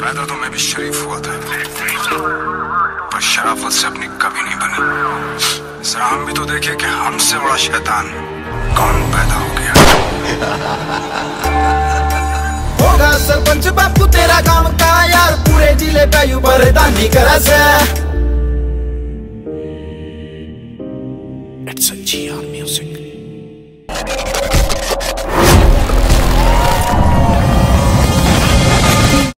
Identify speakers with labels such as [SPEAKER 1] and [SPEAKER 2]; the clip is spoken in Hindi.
[SPEAKER 1] पैदा तो मैं भी शरीफ हुआ था पर शराफत से अपनी कभी नहीं बनी जरा हम भी तो देखे कि हमसे बड़ा शैतान कौन पैदा हो गया
[SPEAKER 2] होगा सरपंच बापू तेरा काम का यार पूरे ज़िले का यू बरदानी करा से It's a GR music.